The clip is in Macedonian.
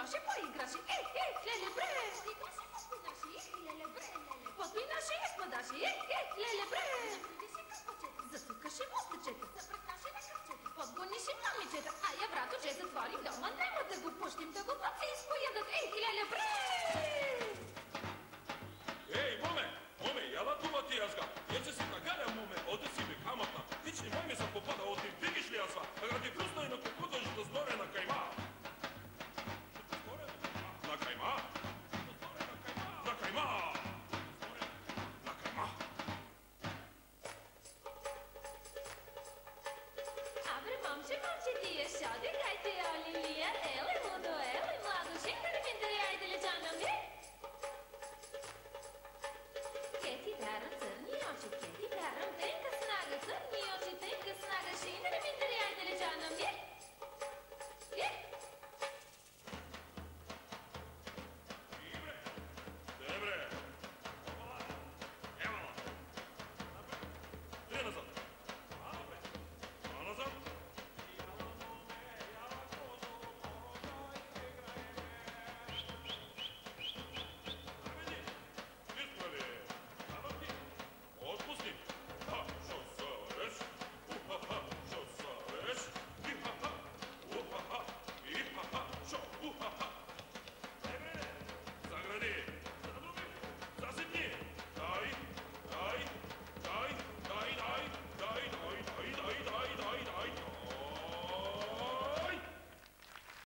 доши, поиграши. Е, е, леле, бре. Поти доши, како. Леле, бре, наши, како доши. Е, е, леле, бре. Ти си како на крчета. Подгониши мамичета. А ја врату че затвори дома. Нема да го пуштим да го паци испоедат. Е, леле, бре. Ей, моме, моме, јава тума ти јазга. Јер се си така, нагарам, моме, оди си ми камата. Вични мојме се попада, оди, видиш ли јазва? Ради така да плюс